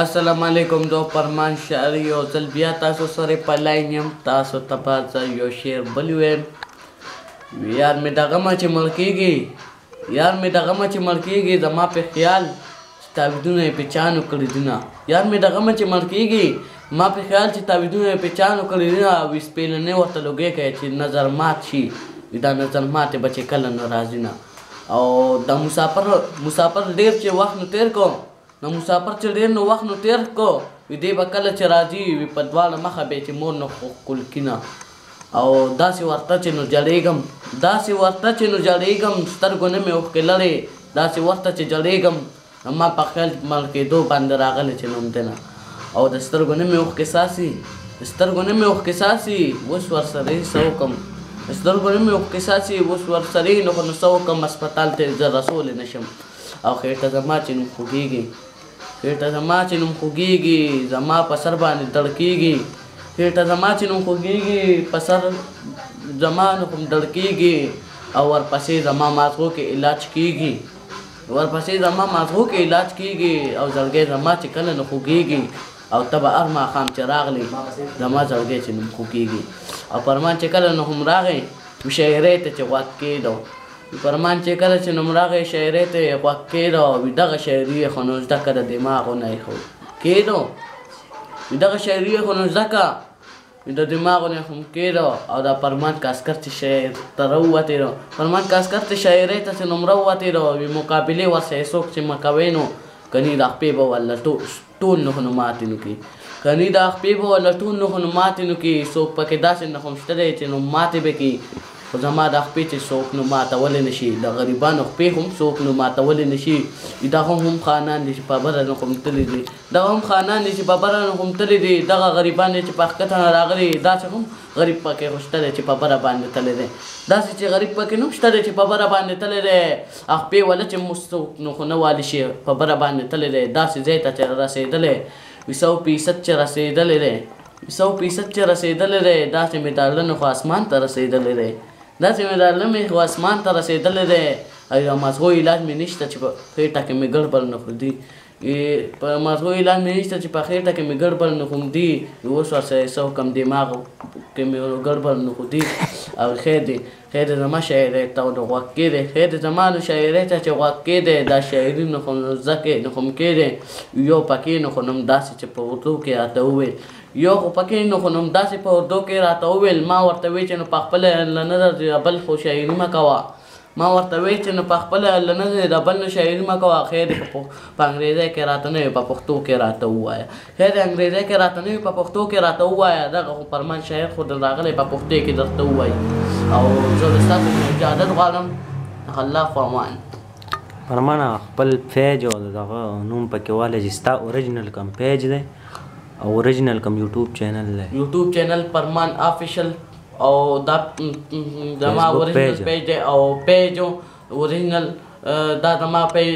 السلام علیکم دو پرمان شعر یو ځل بیا تاسو سره په لاین یم تاسو ته به زه یو شعر بل ویم یار مې د غمه چې مړ کېږي یار مې د غمه چې مړ کېږي زما په خیال تاویدونه یې پېچانو کړي دي نه یار مې د غمه چې مړ کېږي ما په خیال چې تاویدونه یې پېچانو کړي دي نه او سپېلنۍ ورته لوګی کوي چې نظر مات شي دا نظر ماتې به چې کله نه راځي نه او د مسافر مسافر ډیر چې وخت نو تیر کو نو مسافر چې ډیر نو وخت نو تیر کو وی دی به کله چې راځي وی په دواړه مخه به چې مور نو خپل کینه او داسې ورته چې نو جړېږم داسې ورته چې نو جړېږم سترګو نه مې اوښکې لړې داسې ورته چې جړېږم زما په خیال چې په مړ کېدو باندې راغلې چې نومدنه او د سترګو نه مې اوښکې څاڅي د سترګو نه مې اوښکې څاڅي اوس ورسره څه وکړم د سترګو نه مې اوښکې څاڅي اوس ورسره نو خو نو څه وکړم هسپتال ته یې زه رسولی نه شم او خېټه زما چې نوم خوږېږي خېټه زما چې نوم خوږېږي زما په سر باندې دړ کېږي خېټه زما چې نوم خوږېږي په سر زما نو کوم دړ کېږي او ورپسې زما مازغو کې علاج کېږي ورپسې زما ماغزو کې علاج کېږي او زړګی زما چې کله نه خوږېږي او ته به هر ماښام چې راغلې زما زړګی چې نه خوږېږي او پرمان چې کله نه هم راغی نو شاعرۍ ته چې غوږ کېدو فرمان چې کله چې نمراغې شاعرې ته یې غوږ کېده او دغه شاعري یې خو نو زده که د دماغو نه یې خو کېدو دغه شاعري یې خو نو زده که د دماغ نه هم کېده او د پرماد کاسکر چې شاعر ته راووتېده پرماد کاسکر چې شاعرۍ ته چې نوم راووتېده او وي مقابلې ورسه یې څوک چې مکوی نو کني دا خپې به ورله ټول نه نو ماتې نو کې کني دا خپې به ورله ټول نه نو ماتې نو کې څوک پکې داسې نه هم شته دی چې نو ماتې به کې خو زما دا خپې چې څوک نو ماتولی نه شي د غریبانو خپې هم څوک نو ماتولی نه شي دا هم هم خانان دي چې په بره نه هم تللي دي دا هم خانان دي چې په بره نه هم تللي دي، دغه غریبان دي چې په ښکته نه راغلي، داسې هم غریب پکې خو شته دی چې په بره باندې تللی دی، داسې چې غریب پکې نو هم شته دی چې په بره باندې تللی دی، اخپې وله چې مو څوک نو خو نه والي شي په بره باندې تللی دی، داسې ځای ته چې رسېدلی وي سو فیصد چې رسېدلی دی، سو فیصد چې رسېدلی دی، داسې مې دا زړه نو خو اسمان ته رسېدلی دی، داسې مې دا زړه مې خو اسمان ته رسېدلی دی او یوه مزغو علاج مې نشته چې په خېټه کې مې ګړبر نو خو دي. ای په مازغو یې لار مې نشته چې په خېټه کې مې ګړ بل نو خو دې نو وسوه څه څه وکم دماغ کې مې ورو ګړ بل نو خو دې او خیر دې خیر دې زما شاعرۍ ته نو غوږ کېدی خیر دې زما نو شاعرۍ ته چې غوږ کېدی دا شاعري نو خو نو زده کې نو خو مې کېدی یو پکې نو خو نو داسې چې په اردو کې راته وویل یو خو پکې نو خو نو داسې په اردو کې راته وویل ما ورته وې چې نو په خپله له نظر بل خو شاعري مه کوه ما ورته وې چې نو پخپله له نه ځې د بل نه شاعري مه کوه خیر یې په په انګریزۍ کې راته نه وي په پښتو کې راته ووایه خیر یې انګریزۍ کې راته نه وي په پښتو کې راته ووایه دغه خو پرمان شاعر خو دن راغلی په پښتو کې درته ووایي او زه د ستاسو اجازت غواړم الله فامان پرمانه خپل پیج او دغه نوم پکې واله چې ستا اوریجنل کم پیج دی او اوریجنل کم یوټیوب چینل دی یوټیوب چینل پرمان افیشل او دا زما اوریجنل پیج دی او پیج اوریجنل دا زما پیج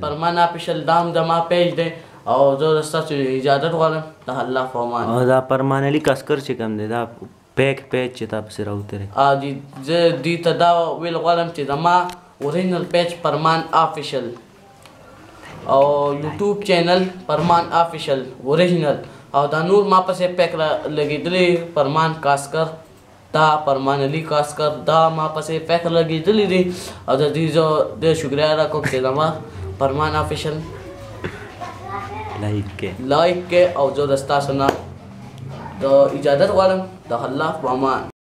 پرمان آفیشل دا هم زما پیج دی او زه ستاسو اجازه غواړم د الله په امان او دا پرمان علي کسکر چې کوم دی دا پیک پیج چې تا پسې راوتلی او دی زه دوی ته دا ویل غواړم چې زما اوریجنل پیج پرمان آفیشل او یوټیوب چینل فرمان آفیشل اوریجنل او دا نور ما پسې پیک را لګېدلې فرمان کاسکر دا فرمان علي کاسکر دا ما پسې پیک لګېدلې دي او د دې زه د شکریا ادا کوم چې زما فرمان آفیشل لایک کې لایک کې او زه د تاسو نه د اجازه غواړم د الله په امان